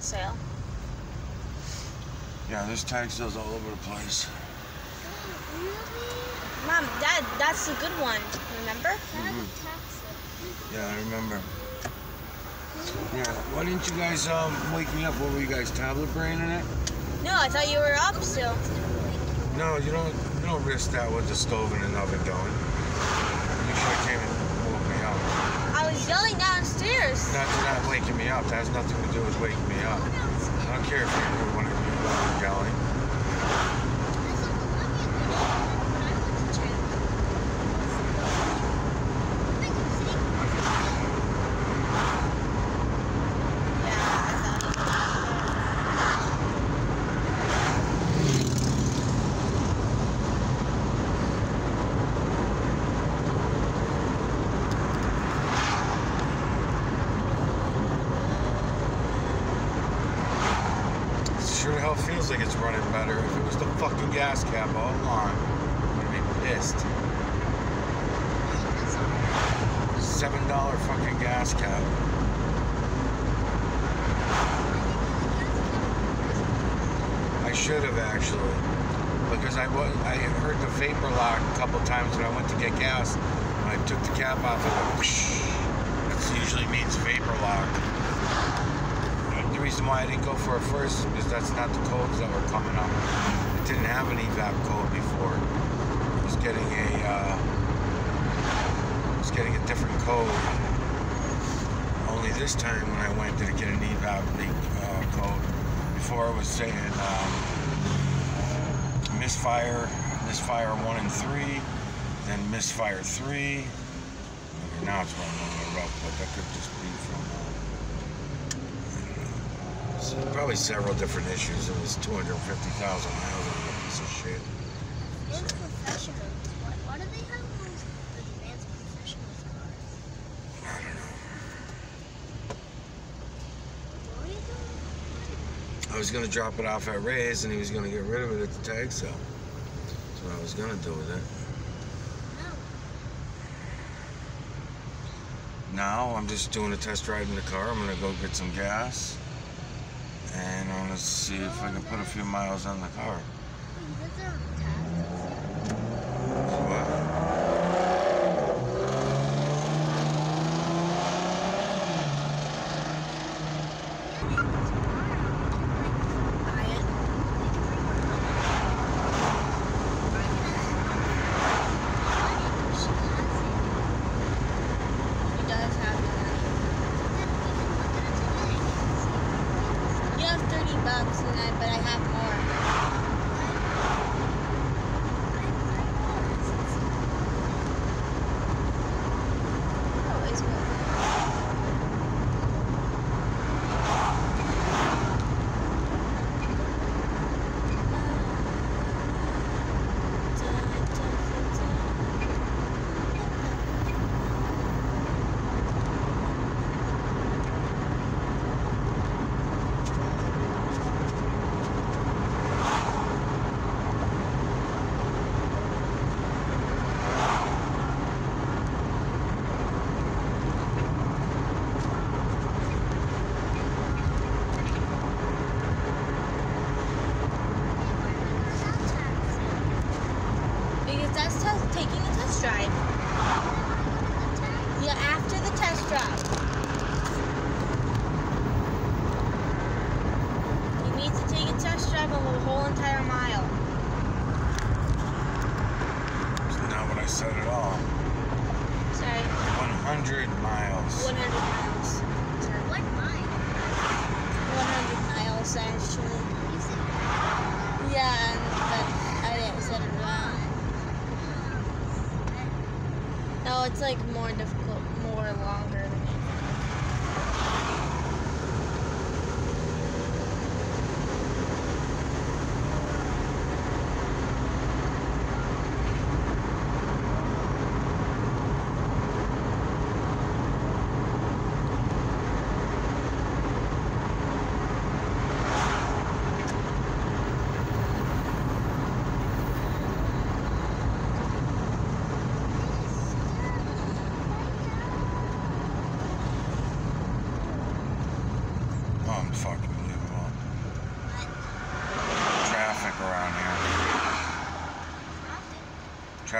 on sale. Yeah, there's tag sales all over the place. Mom, Dad, that's a good one. Remember? Yeah, I remember. Yeah, why didn't you guys um wake me up? What were you guys tablet braining it? No, I thought you were up still. No, you don't. You don't risk that with the stove and an oven going. You should have came and woke me up. I was yelling downstairs. That's not waking me up. That has nothing to do with waking me up. I don't care if you want to be yelling. Yeah, I thought Sure like it's running better. If it was the fucking gas cap oh all along, I'd be pissed. Seven dollar fucking gas cap. I should have actually, because I was I heard the vapor lock a couple times when I went to get gas. When I took the cap off, it usually means vapor lock. Reason why I didn't go for it first is that's not the codes that were coming up. It didn't have an evap code before. It was getting a uh, was getting a different code. Only this time when I went it get an evap leak uh, code. Before it was saying um, misfire, misfire one and three, then misfire three. Now it's running a little rough, but that could just be from. So probably several different issues. It was 250,000 miles on a piece of shit. Professionals. Why, why do they have those advanced professionals cars? I don't know. What are you doing? I was gonna drop it off at Ray's and he was gonna get rid of it at the tag sale. That's what I was gonna do with it. No. Now I'm just doing a test drive in the car. I'm gonna go get some gas. And I'm gonna see if I can put a few miles on the car.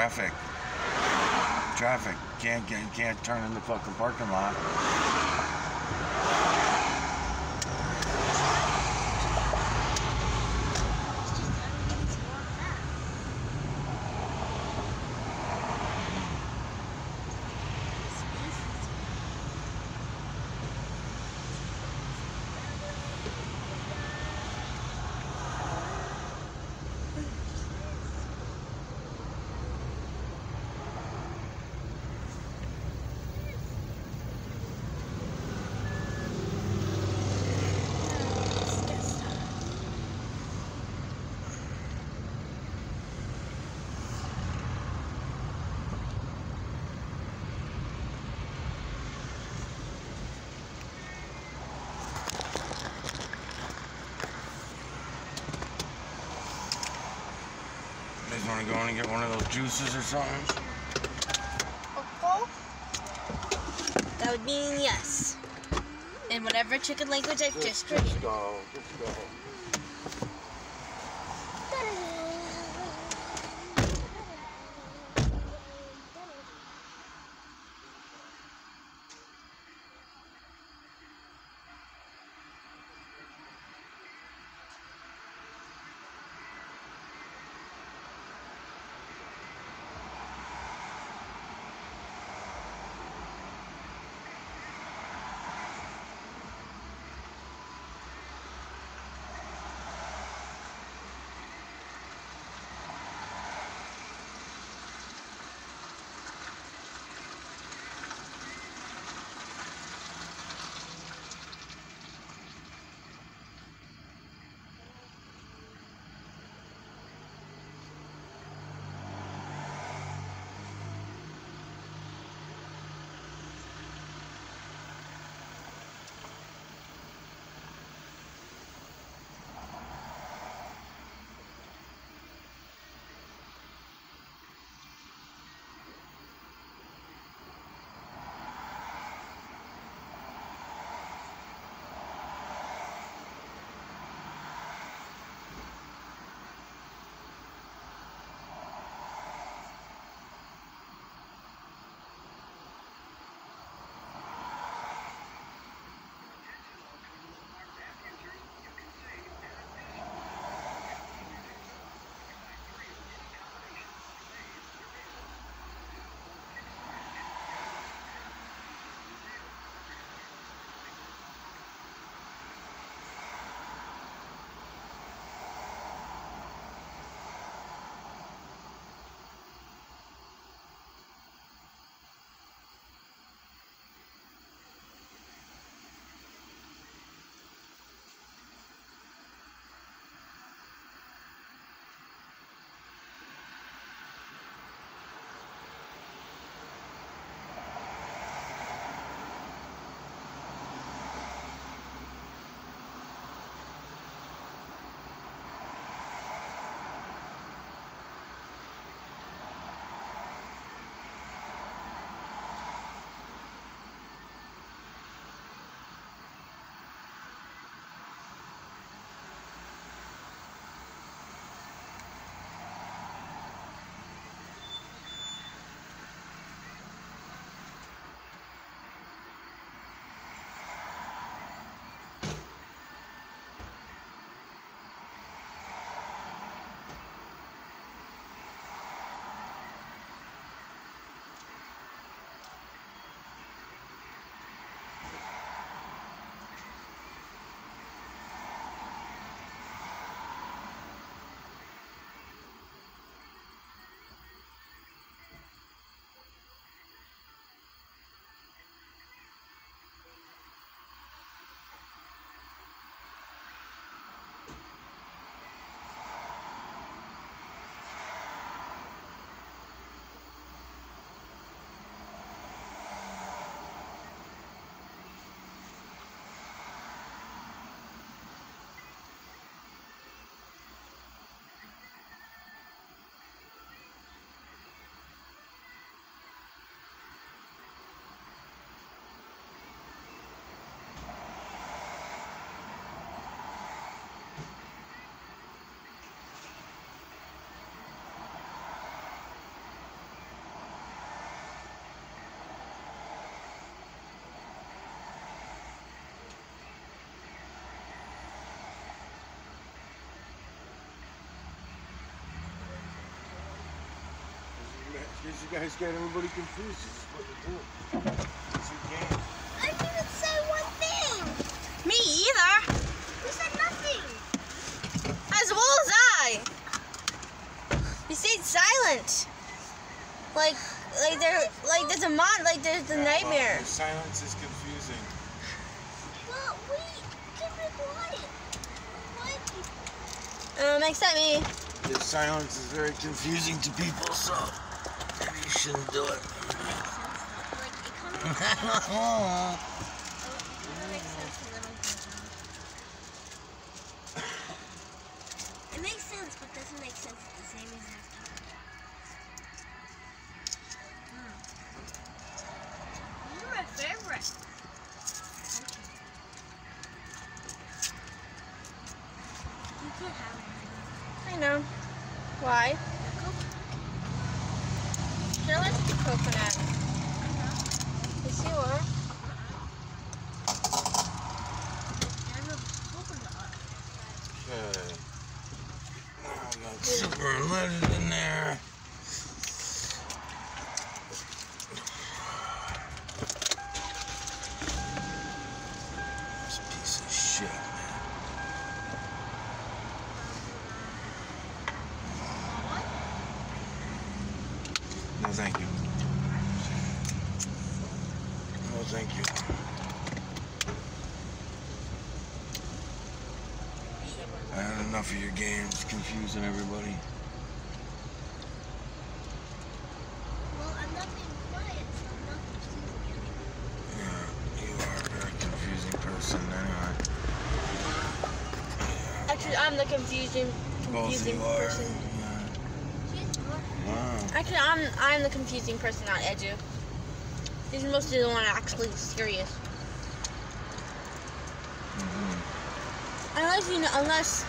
Traffic. Traffic. Can't get can't turn in the fucking parking lot. You wanna go in and get one of those juices or something? That would mean yes. In whatever chicken language I've just written. Because you guys got everybody confused. This is what you do. It's your game. I didn't say one thing. Me either. You said nothing. As well as I. You stayed silent. Like, like there, like there's a mon, like there's the Yeah, well, nightmare. your silence is confusing. Well, we can quiet. Quiet. Um, except me. Your silence is very confusing to people, so shouldn't do it. It makes sense, but doesn't make sense at the same exact time. Hmm. You're my favorite. You can't have it. I know. Why? Sure, let's do coconut. Yes, you are. There's a coconut. Okay. Now I got super unleaded in there. This piece of shit, man. No, thank you. No, thank you. I had enough of your games confusing everybody. Well, I'm not being quiet, so I'm not confusing. Yeah, you are a very confusing person anyway. Actually, I'm the confusing, Both of confusing you are. person. Yeah. Wow. Actually, I'm I'm the confusing person, not Edu. He's mostly the one actually serious. hmm Unless you know, unless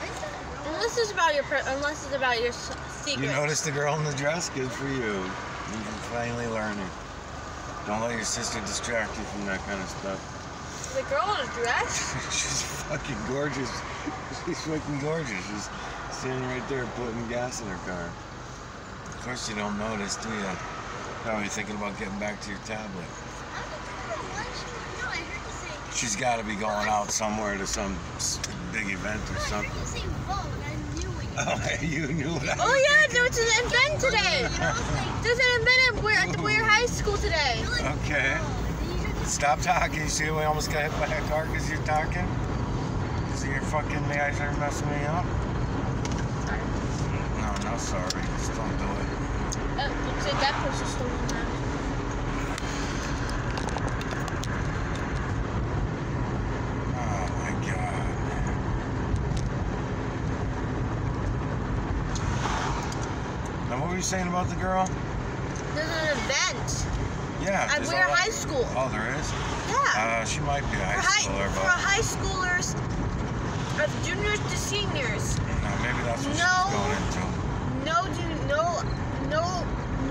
I said it wrong. Unless it's about your unless it's about your secret. You noticed the girl in the dress? Good for you. You can finally learn it. Don't let your sister distract you from that kind of stuff. the girl in a dress. She's fucking gorgeous. She's fucking gorgeous. She's standing right there putting gas in her car. Of course you don't notice, do you? Probably thinking about getting back to your tablet. I don't know what she- No, I heard you say. She's got to be going out somewhere to some big event or No, I heard something. Oh, you knew that. Oh yeah, there was an event today. You know, it's like. There's an event at Weir, at the Weir High School today. Okay. and then you heard this- Stop talking. You see, we almost got hit by a car because you're talking. See, your fucking guys are messing me up. No, no, sorry. Just don't do it. Uh, looks like that person stole that. Oh my god. Now, what were you saying about the girl? There's an event Yeah. at Weir lot- High School. Oh, there is. Yeah. Uh, she might be a for high high, schooler, for but high schoolers, of juniors to seniors. no, maybe that's what No. she's going into. No, do no, no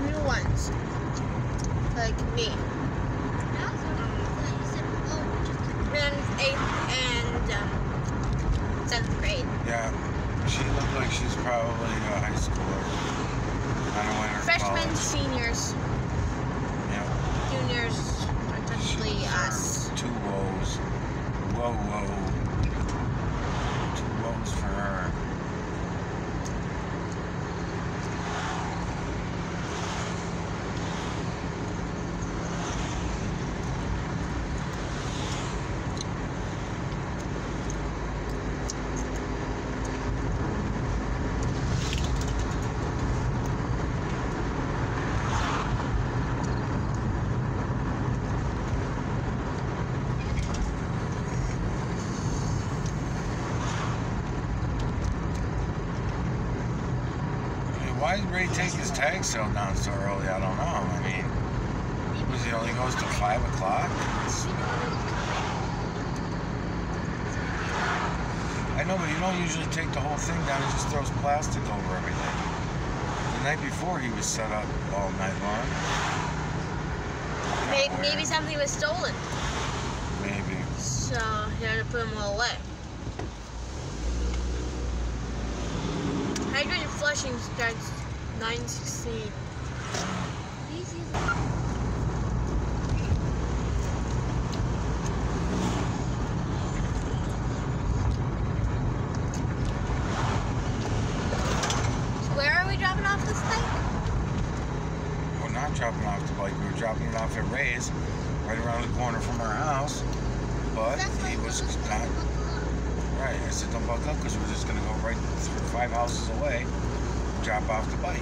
new ones. Like me. That was what I thought you said vote. Just And eighth and um, seventh grade. Yeah, she looked like she's probably a high schooler. I don't want her Freshmen, college. seniors, Yeah. juniors, potentially She us. deserves Two woes. Whoa, whoa. Two woes for her. Hey, Why did Ray take his tag sale down so early? I don't know. I mean, was he only goes to 5 o'clock? she knew it was coming. I know, but you don't usually take the whole thing down. He just throws plastic over everything. The night before, he was set up all night long. Maybe, maybe something was stolen, Maybe. so he had to put them all away. Hydrant flushing starts 916. Where are we dropping off this bike? We're not dropping off the bike. We were dropping it off at Ray's, right around the corner from our house. But That's he was not right. I said, don't buck up because we're just gonna go right through five houses away, drop off the bike.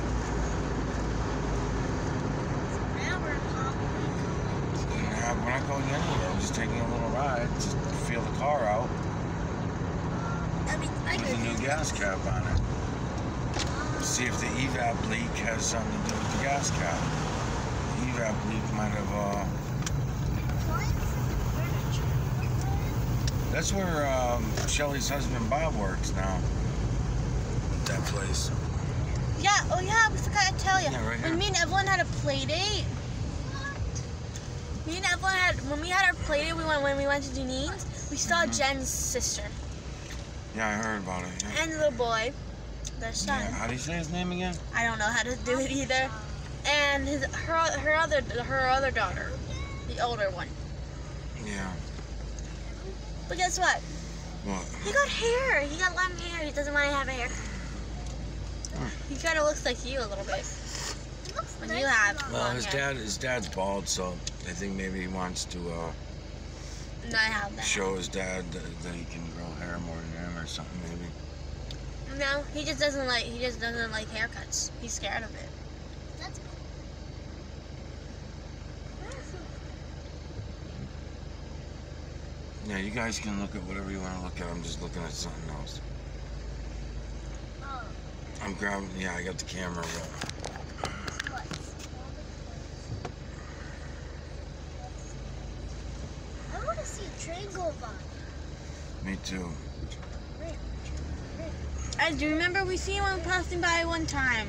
Now we're probably going. Nah, we're not going anywhere. We're just taking a little ride to feel the car out I mean, I with a new gas cap on it. See if the evap leak has something to do with the gas cap. The evap leak might have. Uh, that's where um, Shelly's husband Bob works now. That place. Oh yeah, we forgot to tell you. Yeah, right when me and Evelyn had a play date, me and Evelyn had, when we had our play date, we went, when we went to Janine's, we saw Mhm. Jen's sister Yeah, I heard about it. Yeah. and the boy, their son. yeah. How do you say his name again? I don't know how to do it either. And his, her, her other, her other daughter, the older one. Yeah. But guess what? What? He got hair. He got long hair. He doesn't want to have hair. Hmm. He kind of looks like you a little bit. When you have- Well, his hair. dad, his dad's bald, so I think maybe he wants to uh, Not have that. show his dad that, that he can grow hair more than him or something. Maybe. No, he just doesn't like. He just doesn't like haircuts. He's scared of it. That's Yeah, you guys can look at whatever you want to look at. I'm just looking at something else. I'm grabbing. Yeah, I got the camera rolling. I want to see a train go by. Me too. I do remember we seen one passing by one time.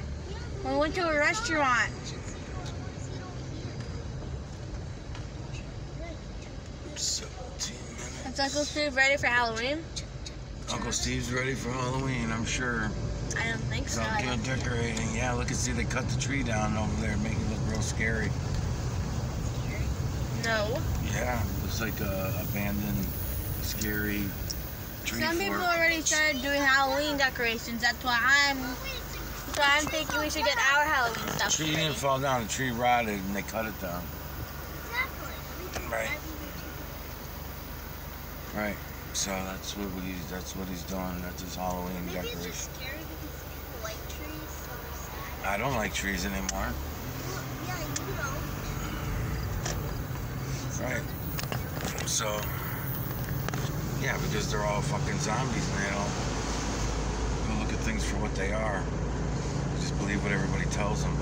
When we went to a restaurant. 17 minutes. It's Uncle Steve ready for Halloween? Uncle Steve's ready for Halloween, I'm sure. I don't think so. all good decorating. Yeah, look and see they cut the tree down over there, make it look real scary. No. Yeah, looks like a abandoned, scary tree Some people already started doing Halloween decorations. That's why I'm. So I'm thinking we should get our Halloween stuff. tree ready. didn't fall down, the tree rotted and they cut it down. Right. Right. So that's what we that's what he's doing. That's his Halloween Maybe decoration. just scary because people like trees, so they're sad. I don't like trees anymore. Yeah, you know. Right. So yeah, because they're all fucking zombies and they don't look at things for what they are. They just believe what everybody tells them.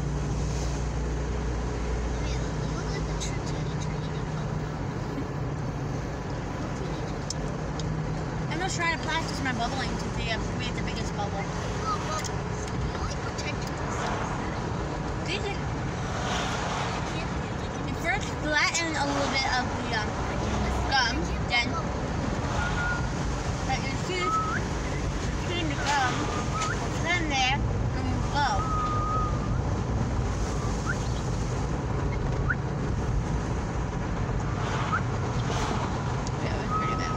I'm just trying to practice my bubbling to see if the biggest bubble. You love bubbles. You like protecting yourself. Did it? You can't be addicted You first flatten a little bit of the um, gum, then let your teeth clean the gum, then there, and go. Yeah, it was pretty bad.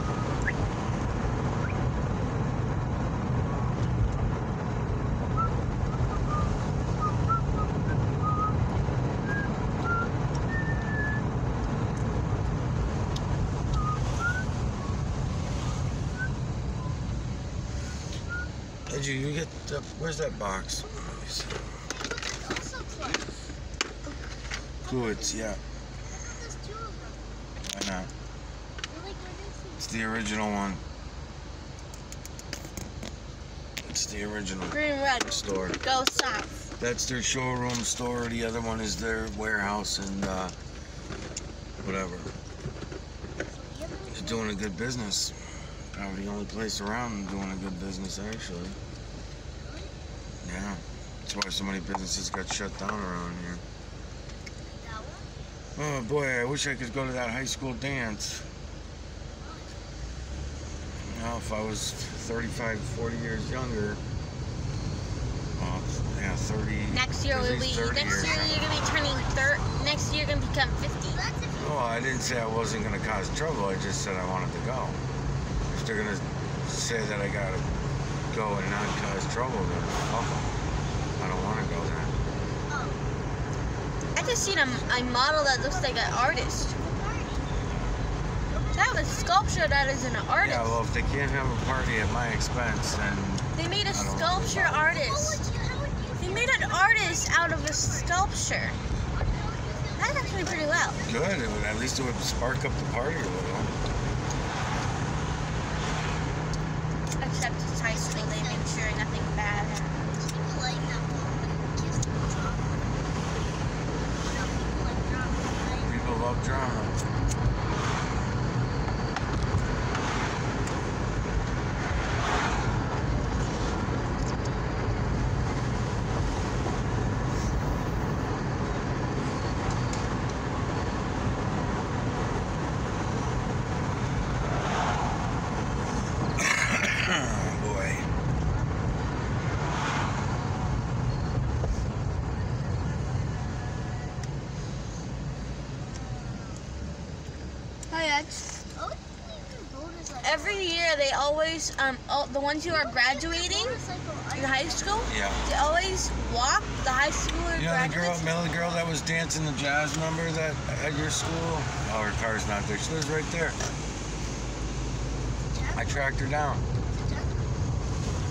Did you, you get the, where's that box? Goods, yeah. Why not? They're like right It's the original one. It's the original Green, red, store. go south. That's their showroom store. The other one is their warehouse and uh, whatever. next to the other They're doing a good business. Probably the only place around doing a good business, actually. Yeah. That's why so many businesses got shut down around here. Oh boy, I wish I could go to that high school dance. Know, if I was 35, 40 years younger. Well, Yeah, 30. Next year at will be next year you're gonna be turning 30. Next year you're gonna become 50. That's Well, I didn't say I wasn't going to cause trouble. I just said I wanted to go. If they're going to say that I got to go and not cause trouble, then. I don't want to go then. oh, I just seen a, a model that looks like an artist. the party. They have a sculpture that is an artist. Yeah, well, if they can't have a party at my expense, then they made a I don't know. sculpture artist. you, how would you They made an artist out of a sculpture. How would you That's actually pretty well. good. It would, at least it would spark up the party a little. Except it's high school, they make sure nothing bad happens. People like that one when kids do drama. You know, people like drama, right? Drama. Oh boy. Hi, X. Oh, even voters like Every year they always, um, all, the ones who are graduating in high school, Yeah. they always walk the high schooler You know the girl, graduates. girl that was dancing the jazz number that at your school? Oh, her car's not there. She lives right there. I tracked her down.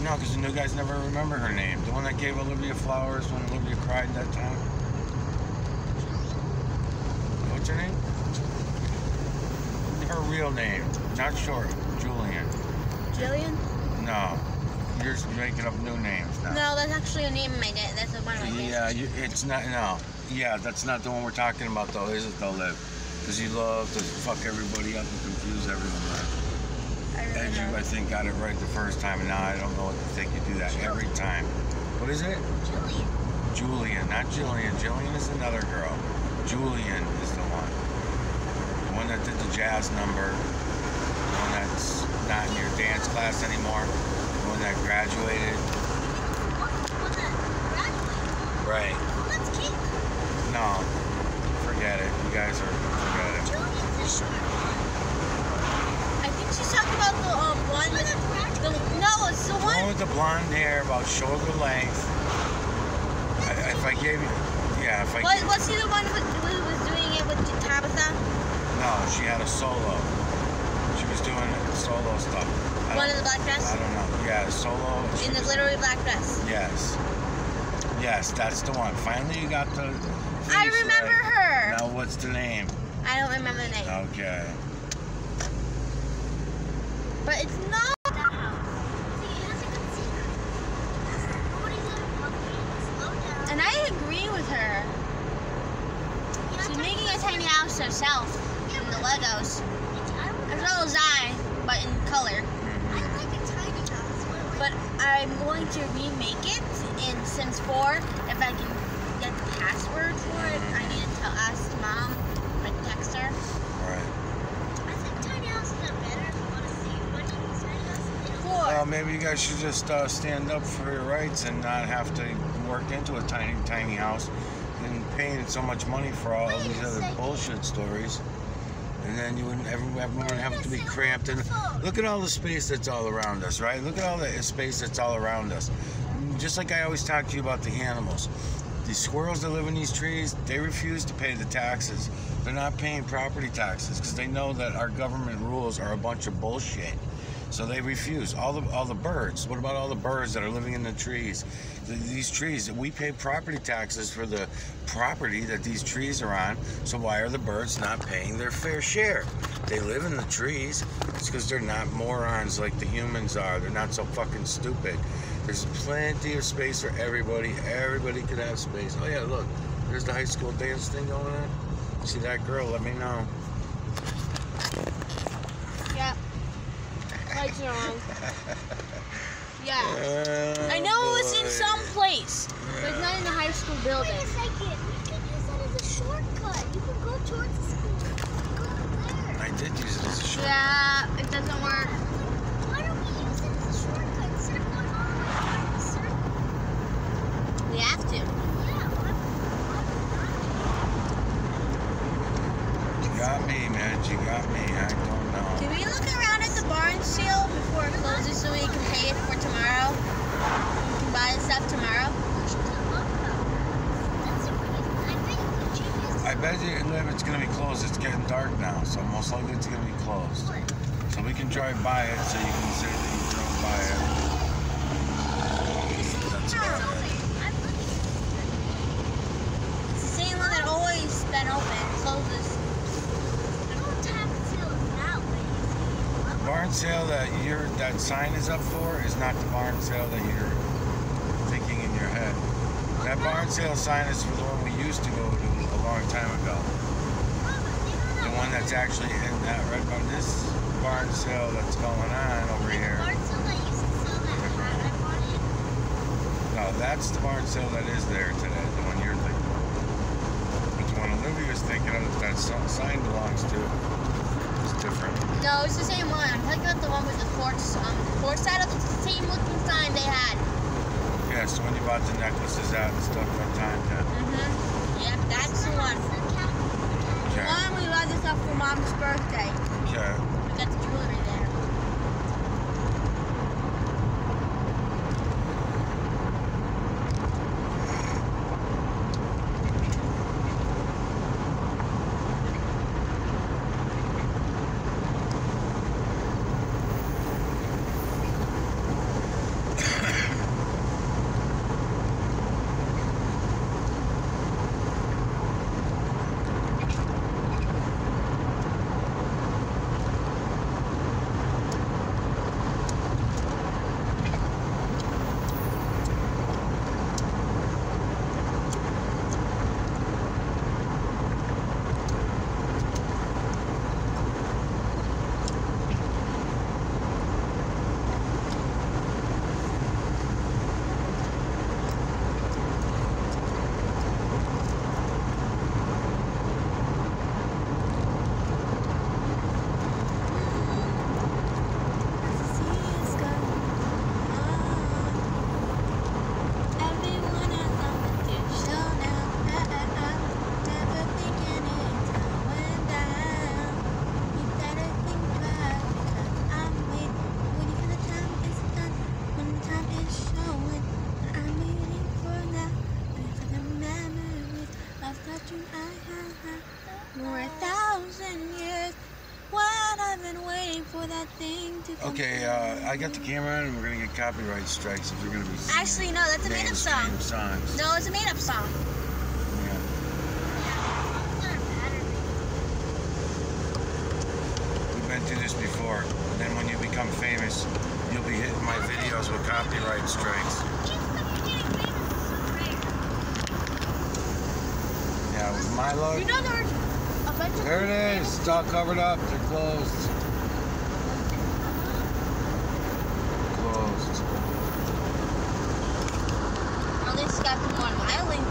No, because the new guys never remember her name. The one that gave Olivia flowers when Olivia cried that time. What's her name? Her real name, not short. Julian. Jillian? No, you're making up new names now. No, that's actually a name of my dad. That's one of my. Yeah, you, it's not. No, yeah, that's not the one we're talking about, though, is it, though, Liv? Because you love to fuck everybody up and confuse everyone. Right? I And you, I think, got it right the first time, and now I don't know what to think. You do that every time. What is it? Julian. Julian, not Jillian. Jillian is another girl. Julian is the one. The one that did the jazz number. The one that's not in your dance class anymore. The one that graduated. What? What? Graduated. Right. No, forget it. You guys are forget it. Julian's the short. I think she's talking about the um, one The with the, no, it's the one. The one with the blonde hair, about shoulder length. I, if I gave you, yeah, if I gave, was he the one who was doing it with Tabitha? no, she had a solo. Doing solo stuff. I One in the black dress? I don't know. Yeah, solo. In the glittery black dress. Yes. Yes, that's the one. Finally, you got the. I remember right. her. Now, what's the name? I don't remember the name. Okay. But it's not. That house. See, it has a good secret. Nobody's in a pumpkin. Slow down. And I agree with her. Yeah, She's that- making a tiny house herself in the Legos. It's- I don't As well as I, but in color. I like a tiny house. What, But I'm going to remake it in Sims 4. If I can get the password for it, I need to tell, ask mom, like text her. Right. I think tiny houses are better if you want to see what tiny houses. They don't Four. Well, maybe you guys should just uh, stand up for your rights and not have to work into a tiny, tiny house and paying so much money for all Wait these other second. bullshit stories. And then you wouldn't, everyone, everyone would have to be cramped. And look at all the space that's all around us, right? Look at all the space that's all around us. Just like I always talk to you about the animals. These squirrels that live in these trees, they refuse to pay the taxes. They're not paying property taxes because they know that our government rules are a bunch of bullshit. So they refuse. All the all the birds. What about all the birds that are living in the trees? Th- These trees, we pay property taxes for the property that these trees are on. So why are the birds not paying their fair share? They live in the trees. It's because they're not morons like the humans are. They're not so fucking stupid. There's plenty of space for everybody. Everybody could have space. Oh yeah, look. There's the high school dance thing going on. See that girl? Let me know. Yeah. Lights are on. Yeah. Uh, I know it was in some place, but it's not in the high school building. Wait a second. You can use that as a shortcut. You can go towards the school. Go there. I did use it as a short. Yeah, it doesn't work. Why don't we use it as a shortcut instead of going all the way around the circle? Yeah, live, it's gonna be closed. It's getting dark now, so most likely it's gonna be closed. So we can drive by it, so you can say that you drove by it. That's about it. It's the same one that always been open. Closes. Barn sale that you're that sign is up for is not the barn sale that you're thinking in your head. That barn sale sign is for the one we used to go to a long time ago. The one that's actually in that red barn. This barn sale that's going on over here. No, that's the barn sale that is there today. The one you're thinking of. But the one Olivia's thinking of that sign belongs to. No, it's the same one. I'm talking about the one with the porch. Um, the porch side of the same looking sign they had. Yeah, so when you bought the necklaces out and stuff that time, yeah. Mm-hmm. Yep, that's the one. The one we bought this up for mom's birthday. Okay. We got the jewelry there. For a thousand years, what I've been waiting for that thing to come. Okay, uh, I got the camera and we're gonna get copyright strikes if you're gonna be Actually, no, that's a made-up song. songs. No, it's a made-up song. Yeah. We've been through this before. And then when you become famous, you'll be hitting my videos with copyright strikes. Yeah, with Milo. You know there a bunch of There it is. It's all covered up. They're closed. Well, this got the on my link.